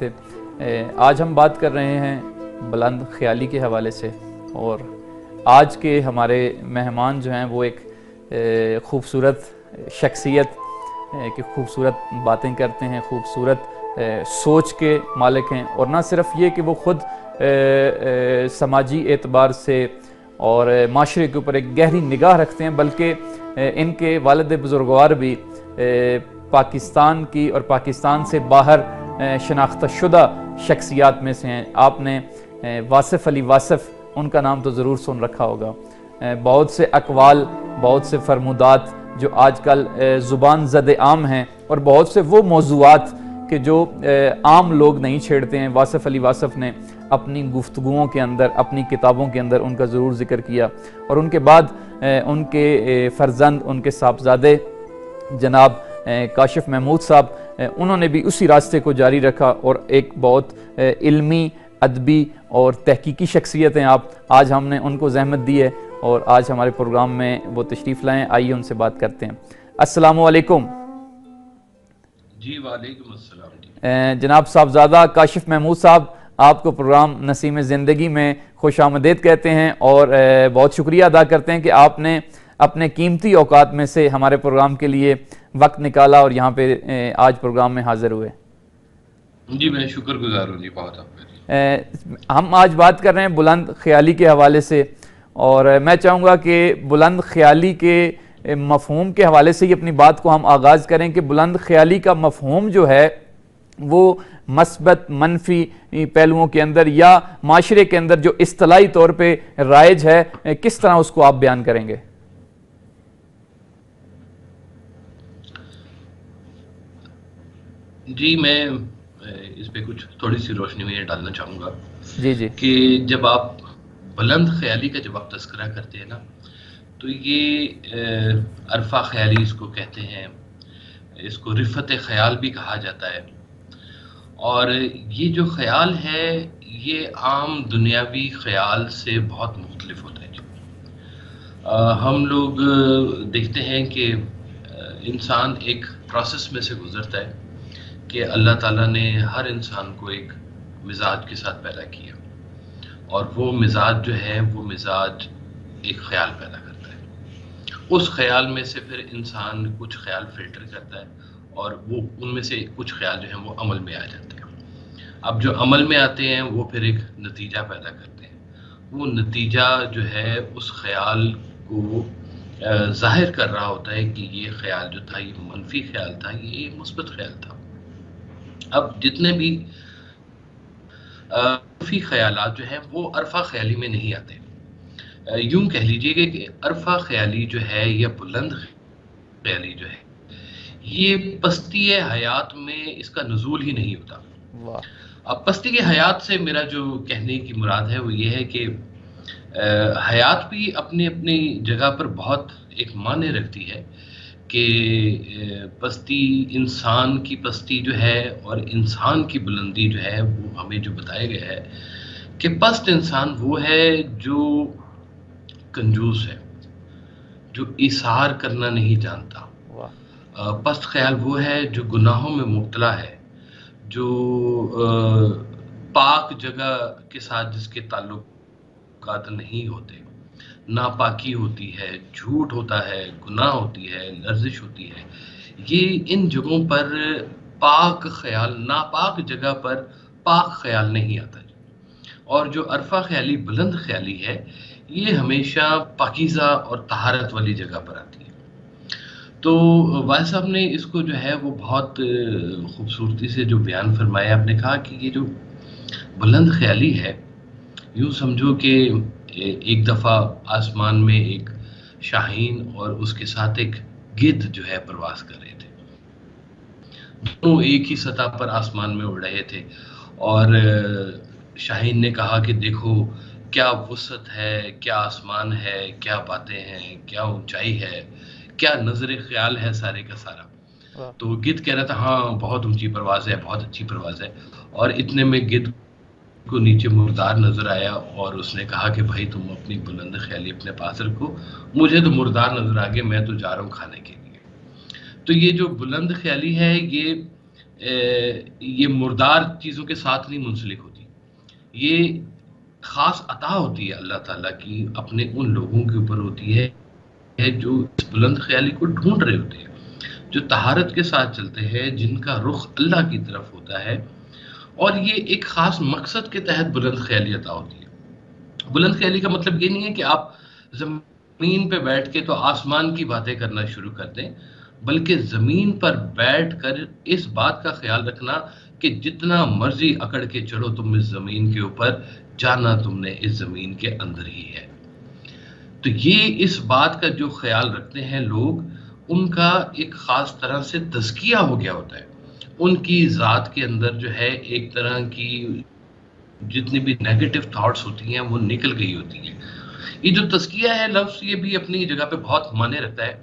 थे आज हम बात कर रहे हैं बुलंद ख्याली के हवाले से और आज के हमारे मेहमान जो हैं वो एक खूबसूरत शख्सियत की खूबसूरत बातें करते हैं, खूबसूरत सोच के मालिक हैं और ना सिर्फ़ ये कि वो ख़ुद समाजी एतबार से और माशरे के ऊपर एक गहरी निगाह रखते हैं, बल्कि इनके वालद बुजुर्गवार भी पाकिस्तान की और पाकिस्तान से बाहर शनाख्त शुदा शख्सियात में से हैं। आपने वासिफ़ अली वासिफ़, उनका नाम तो ज़रूर सुन रखा होगा। बहुत से अकवाल, बहुत से फरमुदात जो आजकल ज़ुबान जद आम हैं और बहुत से वो मौजूद कि जो आम लोग नहीं छेड़ते हैं। वासिफ़ अली वासफ़ ने अपनी गुफ्तुओं के अंदर, अपनी किताबों के अंदर उनका ज़रूर ज़िक्र किया। और उनके बाद उनके फ़र्जंद, उनके साहबजादे जनाब काशिफ महमूद साहब उन्होंने भी उसी रास्ते को जारी रखा और एक बहुत इल्मी अदबी और तहकीकी शख्सियत हैं आप आज हमने उनको जहमत दी है और आज हमारे प्रोग्राम में वो तशरीफ़ लाएँ आइए उनसे बात करते हैं। असलकुम जी वालेकुम जनाब साहबजादा काशिफ महमूद साहब आपको प्रोग्राम नसीम ज़िंदगी में खुश आमदेद कहते हैं और बहुत शुक्रिया अदा करते हैं कि आपने अपने कीमती अवकात में से हमारे प्रोग्राम के लिए वक्त निकाला और यहाँ पे आज प्रोग्राम में हाजिर हुए। जी मैं शुक्रगुजार हूँ जी बहुत हम आज बात कर रहे हैं बुलंद ख्याली के हवाले से और मैं चाहूँगा कि बुलंद ख्याली के मफहूम के हवाले से ही अपनी बात को हम आगाज़ करें कि बुलंद ख्याली का मफहूम जो है वो मस्बत मनफी पहलुओं के अंदर या माशरे के अंदर जो असलाही तौर पर राइज है किस तरह उसको आप बयान करेंगे? जी मैं इस पे कुछ थोड़ी सी रोशनी में डालना चाहूँगा जी जी। कि जब आप बुलंद ख्याली का जब आप तस्करा करते हैं ना तो ये अरफा ख्याली इसको कहते हैं इसको रिफत ख्याल भी कहा जाता है। और ये जो ख्याल है ये आम दुनियावी ख्याल से बहुत मुख्तलिफ़ होता है आ, हम लोग देखते हैं कि इंसान एक प्रोसेस में से गुज़रता है। कि अल्लाह ताला ने हर इंसान को एक मिजाज के साथ पैदा किया। और वो मिजाज जो है, वो मिजाज एक ख्याल पैदा करता है। उस ख्याल में से फिर इंसान कुछ ख्याल फ़िल्टर करता है और वो, उनमें से कुछ ख्याल जो है, वो अमल में आ जाते हैं। अब जो अमल में आते हैं, वो फिर एक नतीजा पैदा करते हैं। वो नतीजा जो है, उस ख्याल को ज़ाहिर कर रहा होता है कि ये ख्याल जो था, ये मनफी ख्याल था, ये मुस्बत ख्याल था। अब जितने भी मनफी ख्याल जो हैं वो अरफा ख्याली में नहीं आते। यूँ कह लीजिएगा कि अरफा ख्याली जो है या बुलंद ख्याली जो है ये पस्ती हयात में इसका नजूल ही नहीं होता। अब पस्ती के हयात से मेरा जो कहने की मुराद है वो ये है कि हयात भी अपने अपनी जगह पर बहुत एक माने रखती है। कि पस्ती इंसान की पस्ती जो है और इंसान की बुलंदी जो है वो हमें जो बताया गया है कि पस्त इंसान वो है जो कंजूस है जो इशार करना नहीं जानता। पस्त ख्याल वो है जो गुनाहों में मुबतला है जो पाक जगह के साथ जिसके ताल्लुक नहीं होते। नापाकी होती है, झूठ होता है, गुनाह होती है लर्जिश होती है। ये इन जगहों पर पाक ख्याल, नापाक जगह पर पाक ख्याल नहीं आता और जो अरफा ख्याली, बुलंद ख्याली है, ये हमेशा पाकिज़ा और तहारत वाली जगह पर आती है। तो वाल साहब ने इसको जो है, वो बहुत खूबसूरती से जो बयान फरमाया, आपने कहा कि ये जो बुलंद ख्याली है, यूँ समझो कि एक दफ़ा आसमान में एक शाहीन और उसके साथ एक गिद्ध जो है प्रवास कर रहे थे। दोनों एक ही सतह पर आसमान में उड़ रहे थे और शाहीन ने कहा कि देखो क्या वसत है क्या आसमान है क्या बातें हैं क्या ऊंचाई है क्या नज़र ख्याल है सारे का सारा। तो गिद्ध कह रहा था हाँ बहुत ऊँची परवाज है बहुत अच्छी परवाज है और इतने में गिद्ध को नीचे मुर्दार नज़र आया और उसने कहा कि भाई तुम अपनी बुलंद ख्याली अपने पास रखो, मुझे तो मुर्दार नज़र आ गया मैं तो जा रहा हूँ खाने के लिए। तो ये जो बुलंद ख्याली है, ये ये मुर्दार चीज़ों के साथ नहीं मुंसलिक होती। ये ख़ास अता होती है अल्लाह ताला की, अपने उन लोगों के ऊपर होती है जो इस बुलंद ख्याली को ढूंढ रहे होते हैं, जो तहारत के साथ चलते हैं, जिनका रुख अल्लाह की तरफ़ होता है और ये एक ख़ास मकसद के तहत बुलंद ख्याली अता होती है। बुलंद ख्याली का मतलब ये नहीं है कि आप ज़मीन पे बैठ के तो आसमान की बातें करना शुरू कर दें, बल्कि ज़मीन पर बैठ कर इस बात का ख्याल रखना कि जितना मर्ज़ी अकड़ के चलो तुम इस ज़मीन के ऊपर जाना तुमने इस ज़मीन के अंदर ही है। तो ये इस बात का जो ख्याल रखते हैं लोग, उनका एक ख़ास तरह से तस्किया हो गया होता है। उनकी ज़ात के अंदर जो है एक तरह की जितनी भी नेगेटिव थाट्स होती हैं, वो निकल गई होती हैं। ये जो तस्किया है लफ्स ये भी अपनी जगह पे बहुत माने रहता है।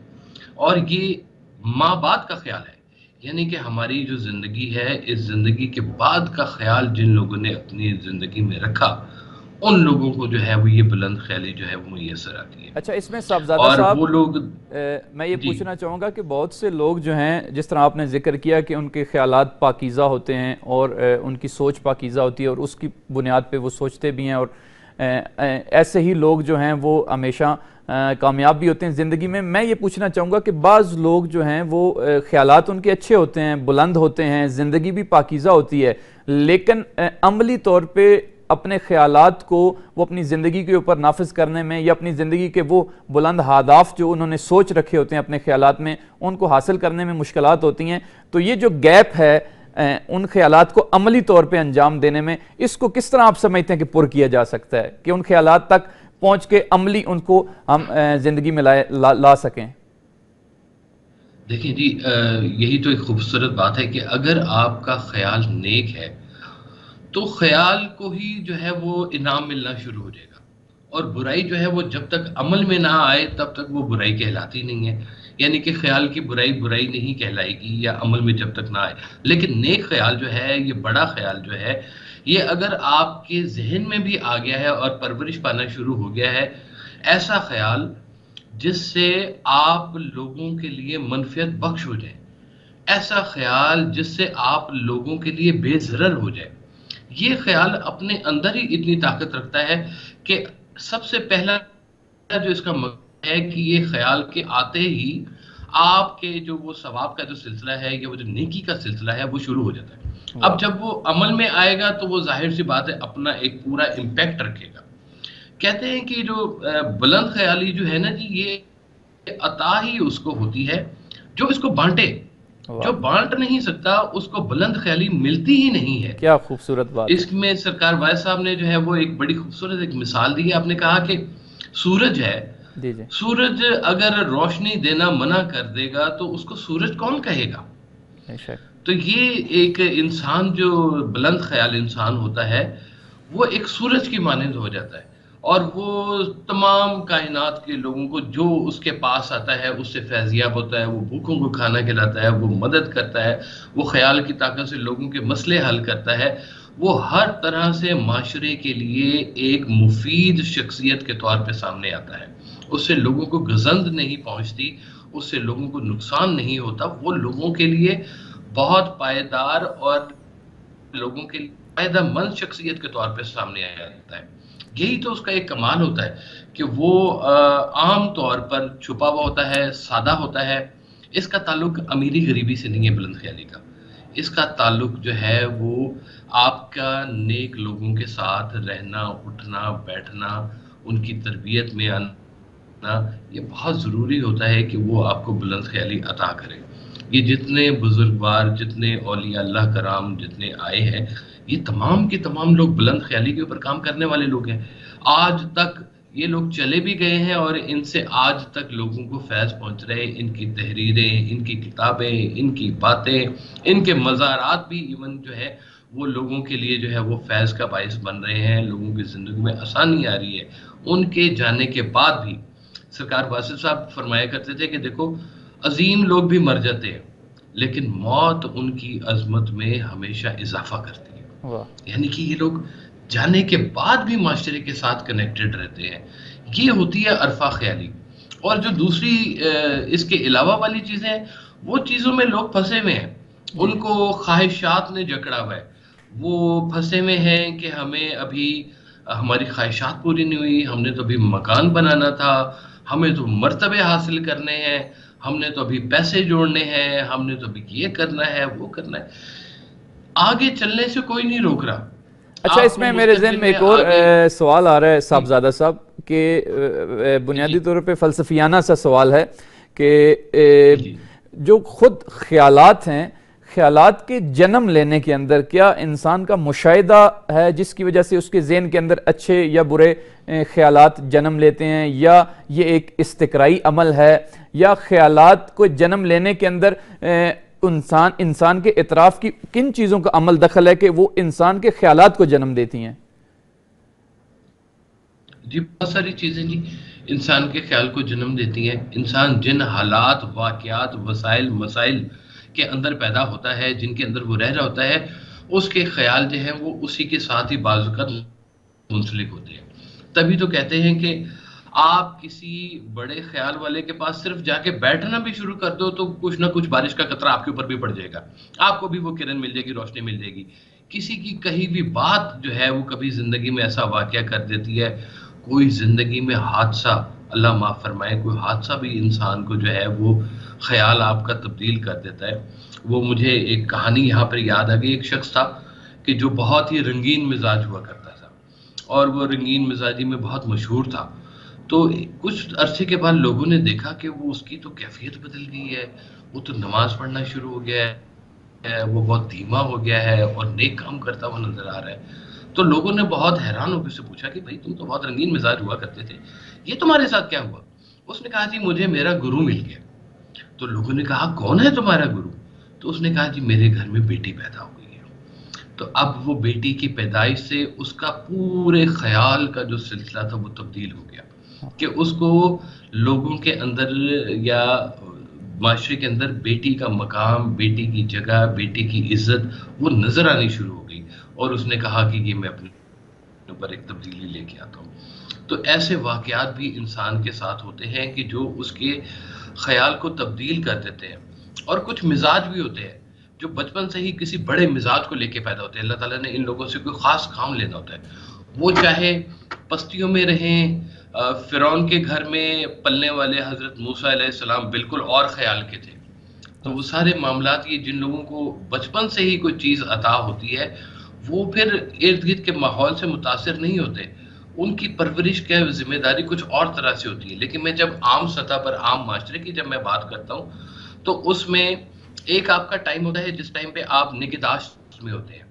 और ये माँ बाप का ख्याल है। यानी कि हमारी जो ज़िंदगी है, इस ज़िंदगी के बाद का ख्याल जिन लोगों ने अपनी ज़िंदगी में रखा उन लोगों को जो है वो ये बुलंद ख्याली जो है वो मैसर आती है। अच्छा इसमें साहबजादा साहब वो लोग ए, मैं ये पूछना चाहूँगा कि बहुत से लोग जो हैं जिस तरह आपने ज़िक्र किया कि उनके ख्याल पाकिज़ा होते हैं और ए, उनकी सोच पाकिज़ा होती है और उसकी बुनियाद पर वो सोचते भी हैं और ए, ऐसे ही लोग जो हैं वो हमेशा कामयाब भी होते हैं ज़िंदगी में। मैं ये पूछना चाहूँगा कि बाज़ लोग जो हैं वो ख्याल उनके अच्छे होते हैं बुलंद होते हैं ज़िंदगी भी पाकिज़ा होती है लेकिन अमली तौर पर अपने ख्याल को वो अपनी ज़िंदगी के ऊपर नाफज करने में या अपनी ज़िंदगी के वो बुलंद हादाफ जो उन्होंने सोच रखे होते हैं अपने ख्याल में उनको हासिल करने में मुश्किल होती हैं। तो ये जो गैप है उन ख्याल को अमली तौर पर अंजाम देने में इसको किस तरह आप समझते हैं कि पुर किया जा सकता है? कि उन ख्याल तक पहुँच के अमली उनको हम ज़िंदगी में लाए ला, ला सकें? देखिए जी यही तो एक खूबसूरत बात है कि अगर आपका ख्याल नेक है तो ख्याल को ही जो है वो इनाम मिलना शुरू हो जाएगा। और बुराई जो है वो जब तक अमल में ना आए, तब तक वो बुराई कहलाती नहीं है। यानी कि ख्याल की बुराई बुराई नहीं कहलाएगी या अमल में जब तक ना आए। लेकिन नेक ख्याल जो है, ये बड़ा ख्याल जो है, ये अगर आपके जहन में भी आ गया है और परवरिश पाना शुरू हो गया है, ऐसा ख्याल जिससे आप लोगों के लिए मनफियत बख्श हो जाए, ऐसा ख्याल जिससे आप लोगों के लिए बेजरर हो जाए ये ख्याल अपने अंदर ही इतनी ताकत रखता है कि सबसे पहला जो इसका मतलब है कि ये ख्याल के आते ही आपके जो वो सवाब का जो सिलसिला है या वो जो नेकी का सिलसिला है, वो शुरू हो जाता है। अब जब वो अमल में आएगा तो वो ज़ाहिर सी बात है अपना एक पूरा इम्पैक्ट रखेगा। कहते हैं कि जो बुलंद ख्याली जो है ना जी, ये अता ही उसको होती है, जो इसको बांटे जो बांट नहीं सकता उसको बुलंद ख्याली मिलती ही नहीं है। क्या खूबसूरत बात इसमें सरकार वाय साहब ने जो है वो एक बड़ी खूबसूरत एक मिसाल दी है। आपने कहा कि सूरज है। सूरज अगर रोशनी देना मना कर देगा तो उसको सूरज कौन कहेगा? तो ये एक इंसान जो बुलंद ख्याल इंसान होता है वो एक सूरज की मानंद हो जाता है। और वो तमाम कायनात के लोगों को जो उसके पास आता है, उससे फैजियाब होता है, वो भूखों को खाना खिलाता है, वो मदद करता है, वो ख्याल की ताकत से लोगों के मसले हल करता है, वो हर तरह से माशरे के लिए एक मुफीद शख्सियत के तौर पे सामने आता है। उससे लोगों को गजंद नहीं पहुँचती, उससे लोगों को नुकसान नहीं होता, वो लोगों के लिए बहुत पायदार और लोगों के लिए फ़ायदा मंद शख्सियत के तौर पर सामने आ जाता है। यही तो उसका एक कमाल होता है कि वो आम तौर पर छुपा हुआ होता है, सादा होता है। इसका ताल्लुक अमीरी गरीबी से नहीं है बुलंद ख्याली का। इसका ताल्लुक जो है वो आपका नेक लोगों के साथ रहना, उठना, बैठना, उनकी तरबियत में आना, ये बहुत ज़रूरी होता है कि वो आपको बुलंद ख्याली अता करे। ये जितने बुजुर्गवार जितने अल्लाह कराम जितने आए हैं ये तमाम के तमाम लोग बुलंद ख्याली के ऊपर काम करने वाले लोग हैं। आज तक ये लोग चले भी गए हैं और इनसे आज तक लोगों को फैज़ पहुँच रहे इनकी तहरीरें, इनकी किताबें, इनकी बातें, इनके मज़ारात भी इवन जो है, वो लोगों के लिए जो है, वो फैज़ का बायस बन रहे हैं। लोगों की ज़िंदगी में आसानी आ रही है। उनके जाने के बाद भी सरकार वासिफ साहब फरमाया करते थे कि देखो, अजीम लोग भी मर जाते हैं, लेकिन मौत उनकी अजमत में हमेशा इजाफा करती यानी कि ये लोग जाने के बाद भी माशरे के साथ कनेक्टेड रहते हैं। ये होती है अरफा ख्याली। और जो दूसरी इसके अलावा वाली चीज़ें वो चीज़ों में लोग फंसे हुए हैं। उनको ख्वाहिशात ने जकड़ा हुआ है। वो फंसे हुए हैं कि हमें अभी हमारी ख्वाहिशात पूरी नहीं हुई हमने तो अभी मकान बनाना था हमें तो मर्तबे हासिल करने हैं हमने तो अभी पैसे जोड़ने हैं हमने तो अभी ये करना है वो करना है। आगे चलने से कोई नहीं रोक रहा। अच्छा इसमें मेरे जहन में एक और सवाल आ रहा है साहबजादा साहब कि बुनियादी तौर पे फलसफियाना सा सवाल है कि जो। खुद ख्यालात हैं ख्यालात के जन्म लेने के अंदर क्या इंसान का मुशाहिदा है जिसकी वजह से उसके जहन के अंदर अच्छे या बुरे ख्यालात जन्म लेते हैं या ये एक इस्तकराई अमल है या ख्यालात को जन्म लेने के अंदर इंसान इंसान के इतराफ़ की किन चीज़ों का अमल दखल है कि वो इंसान के ख्यालात को जन्म देती हैं? जी, बहुत सारी चीज़ें जी, इंसान के ख्याल को जन्म देती हैं। इंसान जिन हालात वाक़ात वसाइल, मसाइल के अंदर पैदा होता है, जिनके अंदर वो रह रहा होता है, उसके ख्याल जो है वो उसी के साथ ही बाजुकत मुंसलिक होते हैं। तभी तो कहते हैं कि आप किसी बड़े ख्याल वाले के पास सिर्फ़ जाके बैठना भी शुरू कर दो तो कुछ ना कुछ बारिश का कतरा आपके ऊपर भी पड़ जाएगा। आपको भी वो किरण मिल जाएगी, रोशनी मिल जाएगी। किसी की कहीं भी बात जो है, वो कभी ज़िंदगी में ऐसा वाक्य कर देती है, कोई ज़िंदगी में हादसा, अल्लाह माफ़ फरमाए, कोई हादसा भी इंसान को जो है, वो ख्याल आपका तब्दील कर देता है। वो मुझे एक कहानी यहाँ पर याद आ गई, एक शख्स था कि जो बहुत ही रंगीन मिजाज हुआ करता था। और वो रंगीन मिजाजी में बहुत मशहूर था। तो कुछ अरसे के बाद लोगों ने देखा कि वो उसकी तो कैफियत बदल गई है, वो तो नमाज़ पढ़ना शुरू हो गया है, वो बहुत धीमा हो गया है और नेक काम करता हुआ नज़र आ रहा है। तो लोगों ने बहुत हैरान होकर से पूछा कि भाई, तुम तो बहुत रंगीन मिजाज हुआ करते थे। ये तुम्हारे साथ क्या हुआ? उसने कहा, जी, मुझे मेरा गुरु मिल गया। तो लोगों ने कहा, कौन है तुम्हारा गुरु? तो उसने कहा, जी, मेरे घर में बेटी पैदा हो गई है। तो अब वो बेटी की पैदाइश से उसका पूरे ख्याल का जो सिलसिला था वो तब्दील हो गया। कि उसको लोगों के अंदर या माशरे के अंदर बेटी का मकाम, बेटी की जगह, बेटी की इज़्ज़त, वो नज़र आनी शुरू हो गई। और उसने कहा कि ये मैं अपने ऊपर एक तब्दीली लेके आता हूँ। तो ऐसे वाकयात भी इंसान के साथ होते हैं कि जो उसके ख्याल को तब्दील कर देते हैं। और कुछ मिजाज भी होते हैं, जो बचपन से ही किसी बड़े मिजाज को लेके पैदा होते हैं। अल्लाह ताला ने इन लोगों से कोई ख़ास काम लेना होता है। वो चाहे पस्तियों में रहें फ़िरौन के घर में पलने वाले हज़रत मूसा सलाम बिल्कुल और ख्याल के थे। तो वो सारे मामला ये जिन लोगों को बचपन से ही कोई चीज़ अता होती है, वो फिर इर्द गिर्द के माहौल से मुतासर नहीं होते। उनकी परवरिश की ज़िम्मेदारी कुछ और तरह से होती है। लेकिन मैं जब आम सतह पर, आम माशरे की जब मैं बात करता हूँ तो उसमें एक आपका टाइम होता है, जिस टाइम पे आप निगहदाश्त में होते हैं।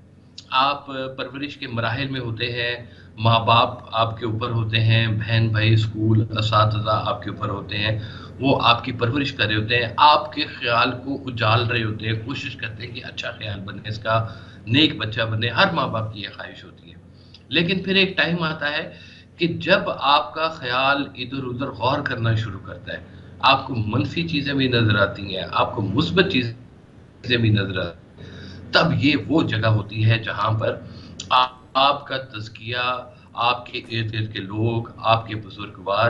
आप परवरिश के मराहल में होते हैं माँ बाप आपके ऊपर होते हैं बहन भाई स्कूल इस आपके ऊपर होते हैं वो आपकी परवरिश कर रहे होते हैं आपके ख्याल को उजाल रहे होते हैं कोशिश करते हैं कि अच्छा ख्याल बने इसका नेक बच्चा बने हर माँ बाप की यह ख्वाहिश होती है। लेकिन फिर एक टाइम आता है कि जब आपका ख्याल इधर उधर गौर करना शुरू करता है आपको मनफी चीज़ें भी नज़र आती हैं आपको मुस्बत चीज़ें भी नज़र आती तब ये वो जगह होती है जहाँ पर आ, आपका तस्किया आपके इर्द गिर्द के लोग आपके बुजुर्गवार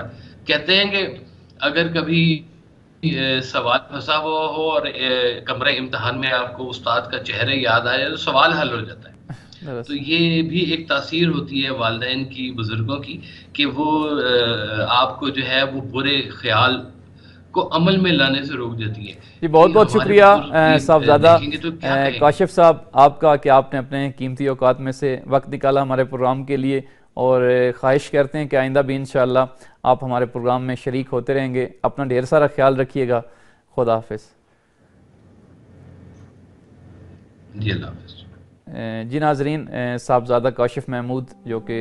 कहते हैं कि अगर कभी सवाल फंसा हुआ हो और कमरे इम्तहान में आपको उस्ताद का चेहरे याद आए तो सवाल हल हो जाता है। तो ये भी एक तासीर होती है वालदेन की बुज़ुर्गों की कि वो आपको जो है वो बुरे ख्याल को अमल में लाने से रोक देती है। जी बहुत बहुत शुक्रिया साहबजादा तो काशिफ साहब आपका कि आपने अपने कीमती अवकात में से वक्त निकाला हमारे प्रोग्राम के लिए और ख्वाहिश करते हैं कि आइंदा भी इन आप हमारे प्रोग्राम में शरीक होते रहेंगे। अपना ढेर सारा ख्याल रखिएगा। खुदा हाफिज़। जी अल्लाह जी नाजरीन साहबजादा काशिफ महमूद जो कि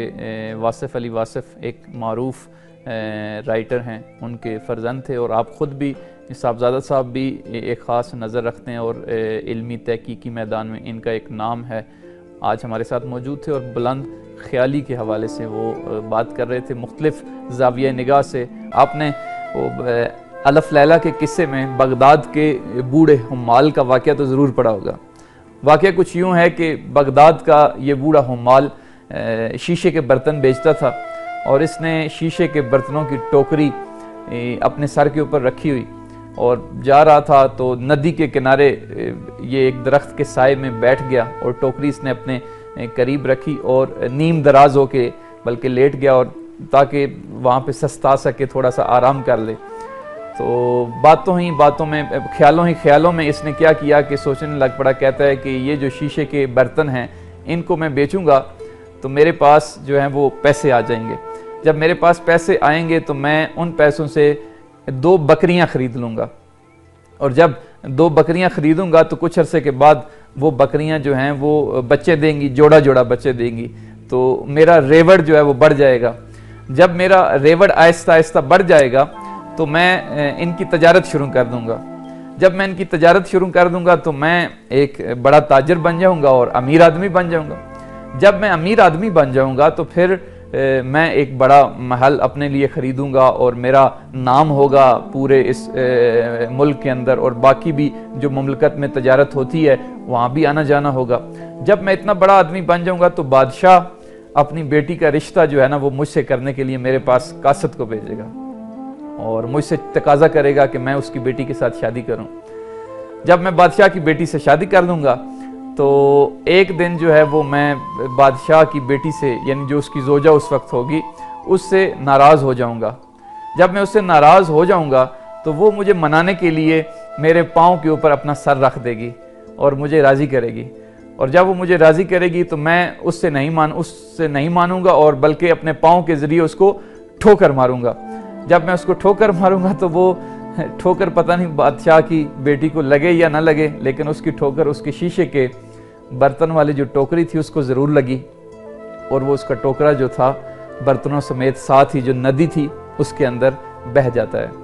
वासिफ़ अली वासिफ़ एक मरूफ राइटर हैं, उनके फ़र्जंद थे और आप ख़ुद भी, साहबजादा साहब भी एक ख़ास नज़र रखते हैं और इल्मी तहकीकी मैदान में इनका एक नाम है। आज हमारे साथ मौजूद थे और बुलंद ख्याली के हवाले से वो बात कर रहे थे मुख्तलिफ़ जाविया निगाह से। आपने वो अलफ़ लैला के किस्से में बगदाद के बूढ़े हमाल का वाक़ तो ज़रूर पड़ा होगा। वाक़ कुछ यूँ है कि बगदाद का ये बूढ़ा हमाल शीशे के बर्तन बेचता था। और इसने शीशे के बर्तनों की टोकरी अपने सर के ऊपर रखी हुई और जा रहा था तो नदी के किनारे ये एक दरख्त के साय में बैठ गया और टोकरी इसने अपने करीब रखी और नीम दराज हो के बल्कि लेट गया और ताकि वहाँ पे सस्ता सके थोड़ा सा आराम कर ले। तो बातों ही बातों में ख्यालों ही ख्यालों में इसने क्या किया कि सोचने लग पड़ा, कहता है कि ये जो शीशे के बर्तन हैं, इनको मैं बेचूँगा तो मेरे पास जो है वो पैसे आ जाएँगे। जब मेरे पास पैसे आएँगे तो मैं उन पैसों से दो बकरियाँ खरीद लूँगा। और जब दो बकरियाँ खरीदूँगा तो कुछ अरसे के बाद वो बकरियाँ जो हैं वो बच्चे देंगी जोड़ा जोड़ा बच्चे देंगी। तो मेरा रेवड़ जो है वो बढ़ जाएगा। जब मेरा रेवड़ आहिस्ता आहिस्ता बढ़ जाएगा तो मैं इनकी तजारत शुरू कर दूँगा। जब मैं इनकी तजारत शुरू कर दूँगा तो मैं एक बड़ा ताजर बन जाऊँगा और अमीर आदमी बन जाऊँगा। जब मैं अमीर आदमी बन जाऊँगा तो फिर मैं एक बड़ा महल अपने लिए ख़रीदूँगा और मेरा नाम होगा पूरे इस मुल्क के अंदर और बाकी भी जो ममलकत में तजारत होती है, वहाँ भी आना जाना होगा। जब मैं इतना बड़ा आदमी बन जाऊँगा तो बादशाह अपनी बेटी का रिश्ता जो है ना, वो मुझसे करने के लिए मेरे पास कासत को भेजेगा और मुझसे तकाजा करेगा कि मैं उसकी बेटी के साथ शादी करूँ। जब मैं बादशाह की बेटी से शादी कर लूँगा तो एक दिन जो है वो मैं बादशाह की बेटी से, यानी जो उसकी जोजा उस वक्त होगी, उससे नाराज़ हो जाऊँगा। जब मैं उससे नाराज़ हो जाऊँगा तो वो मुझे मनाने के लिए मेरे पाँव के ऊपर अपना सर रख देगी और मुझे राज़ी करेगी। और जब वो मुझे राज़ी करेगी तो मैं उससे नहीं मान, उससे नहीं मानूँगा और बल्कि अपने पाँव के ज़रिए उसको ठोकर मारूँगा। जब मैं उसको ठोकर मारूँगा तो वो ठोकर पता नहीं बादशाह की बेटी को लगे या ना लगे, लेकिन उसकी ठोकर उसके शीशे के बर्तन वाली जो टोकरी थी उसको ज़रूर लगी और वो उसका टोकरा जो था, बर्तनों समेत साथ ही जो नदी थी, उसके अंदर बह जाता है।